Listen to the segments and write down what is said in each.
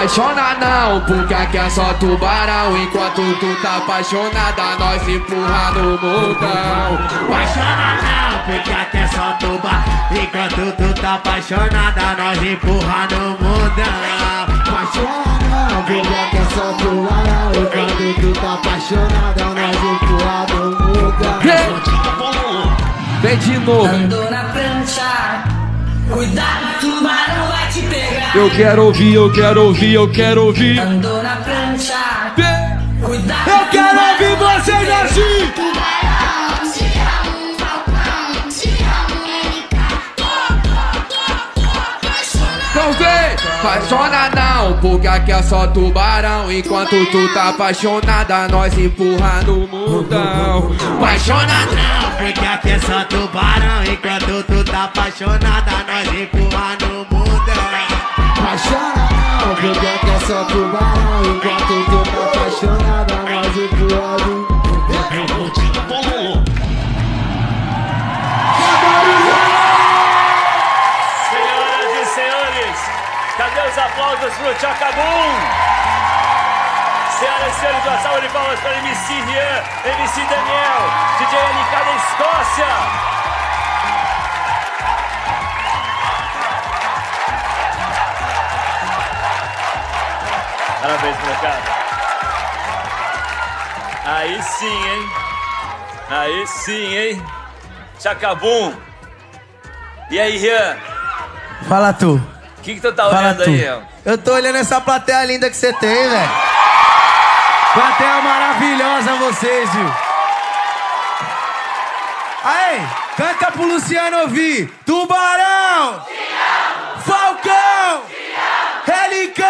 apaixona não, porque aqui é só tubarão. Enquanto tu tá apaixonada, nós empurra no mundão. Apaixona não, porque aqui é só tubarão. Enquanto tu tá apaixonada, nós empurra no mundão. Apaixona não, porque aqui é só tubarão. Enquanto tu tá apaixonada, nós empurra no mundão. Vem de novo. Cuidado, tubarão vai te pegar. Eu quero ouvir, eu quero ouvir, eu quero ouvir. Andou na prancha. Cuidado, Eu quero ouvir vocês assim. Apaixona não, porque aqui é só tubarão. Enquanto tu tá apaixonada, nós empurra no mundão. Apaixona não, porque aqui é só tubarão. Enquanto tu tá apaixonada, nós empurra no mundão. Apaixona não, porque aqui é só tubarão. Enquanto tu os aplausos pro Chacabum? Senhoras e senhores, uma salva de palmas para MC Rian, MC Daniel, DJ LK da Escócia. Parabéns, molecada. Aí sim, hein? Aí sim, hein? Chacabum. E aí, Rian? Fala tu. O que, que tu tá Fala olhando tu. aí, ó? Eu tô olhando essa plateia linda que você tem, velho. Plateia maravilhosa vocês, viu? Aí, canta pro Luciano ouvir. Tubarão! Falcão! LK!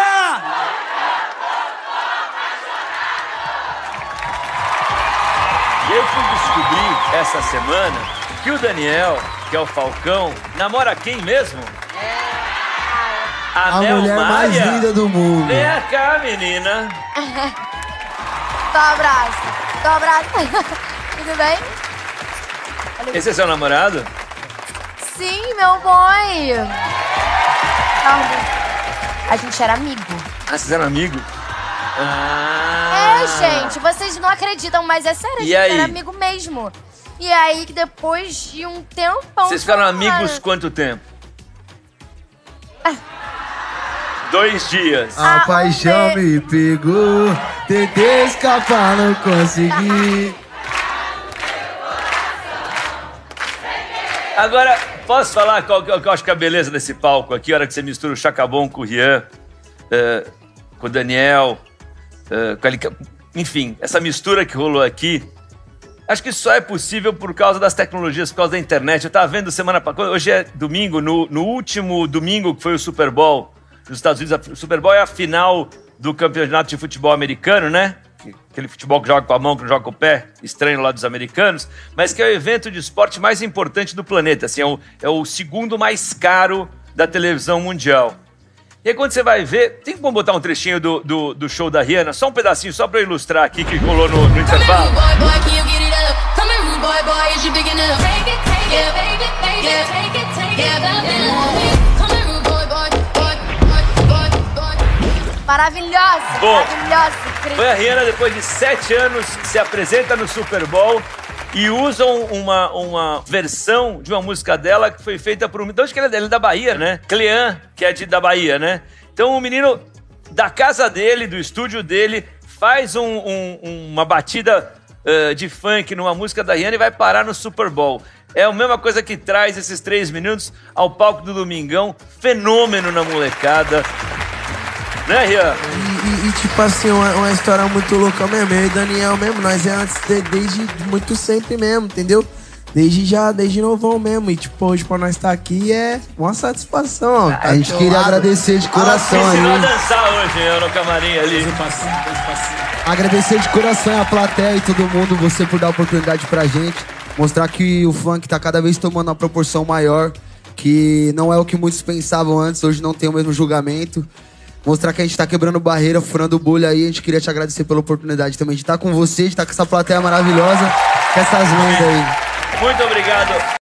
E eu fui descobrir essa semana que o Daniel, que é o Falcão, namora quem mesmo? A, A mulher mais linda do mundo. Vem cá, menina. Dá um abraço. Dá um abraço. Tudo bem? Esse é seu namorado? Sim, meu boy. Calma. A gente era amigo. Ah, vocês eram amigos? Ah. É, gente, vocês não acreditam, mas é sério, a E gente aí? era amigo mesmo. E aí que depois de um tempão. Vocês ficaram cara, amigos quanto tempo? Ah. Dois dias. A Ah, paixão um me pegou, tentei escapar, não consegui. Agora, posso falar qual que eu, acho que é a beleza desse palco aqui, a hora que você mistura o Chacabon com o Rian, eh, com o Daniel, eh, com a Lica- enfim, essa mistura que rolou aqui. Acho que só é possível por causa das tecnologias, por causa da internet. Eu estava vendo semana passada, hoje é domingo, no, no último domingo que foi o Super Bowl nos Estados Unidos. O Super Bowl é a final do campeonato de futebol americano, né? Aquele futebol que joga com a mão, que não joga com o pé, estranho lá dos americanos, mas que é o evento de esporte mais importante do planeta. Assim, é, o, é o segundo mais caro da televisão mundial. E aí, quando você vai ver, tem como botar um trechinho do, do, do show da Rihanna? Só um pedacinho, só pra ilustrar aqui que rolou no, no intervalo. boy, boy, can you get it up? Come here, boy, boy, Maravilhosa. Bom, maravilhosa. incrível. Foi a Rihanna, depois de sete anos, que se apresenta no Super Bowl e usam uma, uma versão de uma música dela que foi feita por um. De onde que ele é? Ele é da Bahia, né? Clean, que é de, da Bahia, né? Então o menino da casa dele, do estúdio dele, faz um- um- uma batida eh, de funk numa música da Rihanna e vai parar no Super Bowl. É a mesma coisa que traz esses três minutos ao palco do Domingão. Fenômeno na molecada. Né, Rian? E, e- e, tipo assim, uma, uma história muito louca mesmo. Eu e Daniel mesmo, nós é antes de- desde muito sempre mesmo, entendeu? Desde já, desde novão mesmo. E tipo, hoje pra nós estar aqui é uma satisfação. ó. A gente queria agradecer de coração Me ensinou a aí. dançar hoje, eu no camarim ali. Agradecer de coração a plateia e todo mundo, você por dar a oportunidade pra gente. Mostrar que o funk tá cada vez tomando uma proporção maior. Que não é o que muitos pensavam antes, hoje não tem o mesmo julgamento. Mostrar que a gente tá quebrando barreira, furando bolha aí. A gente queria te agradecer pela oportunidade também de estar com você, de estar com essa plateia maravilhosa, com essas lendas aí. Muito obrigado.